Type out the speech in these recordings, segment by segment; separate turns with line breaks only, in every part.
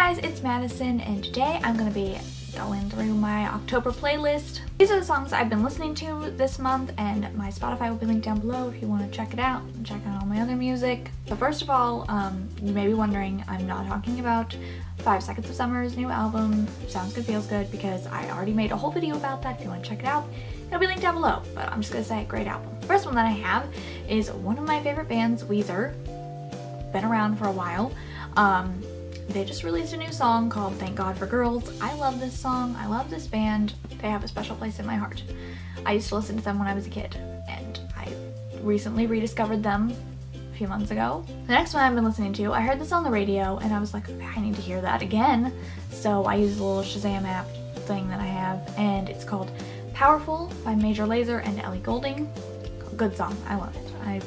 guys, it's Madison and today I'm to be going through my October playlist. These are the songs I've been listening to this month and my Spotify will be linked down below if you want to check it out and check out all my other music. So first of all, um, you may be wondering, I'm not talking about Five Seconds of Summer's new album, Sounds Good Feels Good, because I already made a whole video about that if you want to check it out. It'll be linked down below, but I'm just to say great album. First one that I have is one of my favorite bands, Weezer. Been around for a while. Um, they just released a new song called Thank God for Girls. I love this song. I love this band. They have a special place in my heart. I used to listen to them when I was a kid and I recently rediscovered them a few months ago. The next one I've been listening to, I heard this on the radio and I was like, okay, I need to hear that again. So I used a little Shazam app thing that I have and it's called Powerful by Major Lazer and Ellie Goulding. Good song. I love it. I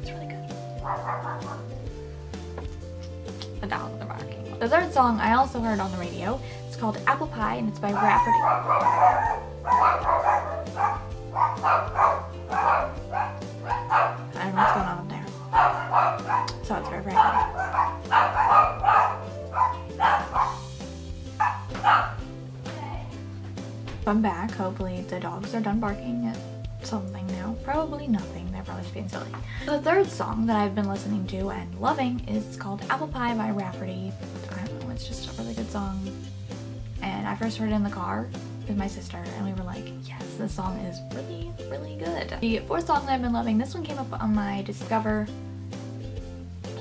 it's really good the dog. The third song I also heard on the radio. It's called Apple Pie and it's by Rafferty. I don't know what's going on there. So it's very, very I'm back. Hopefully the dogs are done barking something now. Probably nothing. They're probably being silly. The third song that I've been listening to and loving is called Apple Pie by Rafferty. I don't know, it's just a really good song. And I first heard it in the car with my sister and we were like, yes, this song is really, really good. The fourth song that I've been loving, this one came up on my Discover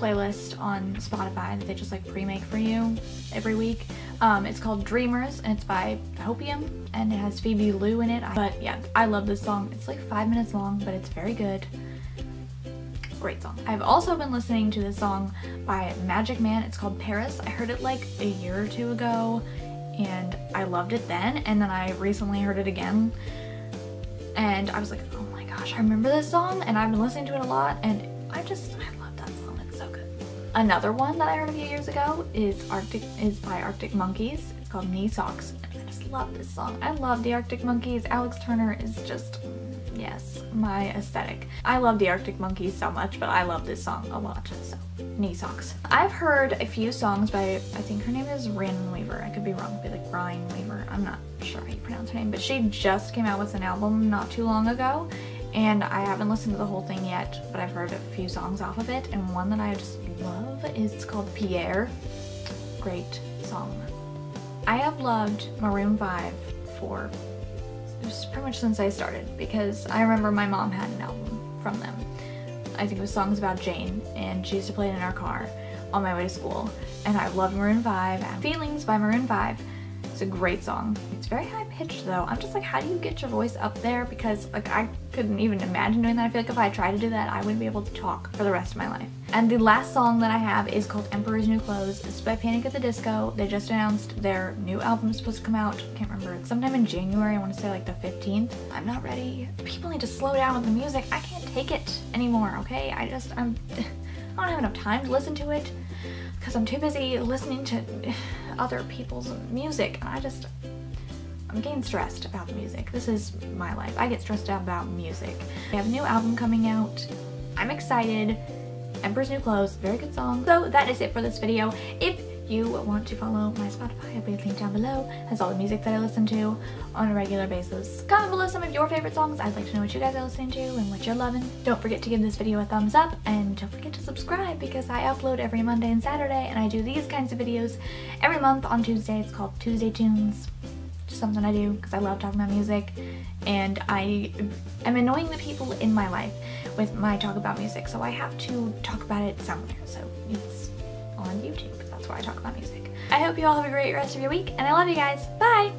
playlist on Spotify that they just like pre-make for you every week. Um, it's called Dreamers and it's by Hopium and it has Phoebe Lou in it. But yeah, I love this song. It's like five minutes long, but it's very good. Great song. I've also been listening to this song by Magic Man. It's called Paris. I heard it like a year or two ago and I loved it then and then I recently heard it again and I was like, oh my gosh, I remember this song and I've been listening to it a lot and I just, I Another one that I heard a few years ago is Arctic is by Arctic Monkeys. It's called Knee Socks. I just love this song. I love the Arctic Monkeys. Alex Turner is just yes, my aesthetic. I love the Arctic Monkeys so much, but I love this song a lot, so knee socks. I've heard a few songs by, I think her name is Ryan Weaver. I could be wrong, be like Ryan Weaver. I'm not sure how you pronounce her name, but she just came out with an album not too long ago, and I haven't listened to the whole thing yet, but I've heard a few songs off of it, and one that I just love is called Pierre. Great song. I have loved Maroon 5 for was pretty much since I started because I remember my mom had an album from them. I think it was songs about Jane and she used to play it in our car on my way to school and I loved Maroon 5 and Feelings by Maroon 5 it's a great song. It's very high pitched though. I'm just like, how do you get your voice up there? Because like I couldn't even imagine doing that. I feel like if I tried to do that, I wouldn't be able to talk for the rest of my life. And the last song that I have is called Emperor's New Clothes. It's by Panic at the Disco. They just announced their new album is supposed to come out. Can't remember. Sometime in January. I want to say like the 15th. I'm not ready. People need to slow down with the music. I can't take it anymore, okay? I just, I'm, I don't have enough time to listen to it because I'm too busy listening to other people's music. I just, I'm getting stressed about the music. This is my life. I get stressed out about music. They have a new album coming out. I'm excited. Emperor's New Clothes, very good song. So that is it for this video. If you want to follow my Spotify, I'll be linked down below. Has all the music that I listen to on a regular basis. Comment below some of your favorite songs. I'd like to know what you guys are listening to and what you're loving. Don't forget to give this video a thumbs up and don't forget to subscribe because I upload every Monday and Saturday and I do these kinds of videos every month on Tuesday. It's called Tuesday Tunes. Just something I do because I love talking about music and I am annoying the people in my life with my talk about music so I have to talk about it somewhere. So it's on YouTube. That's why I talk about music. I hope you all have a great rest of your week, and I love you guys. Bye!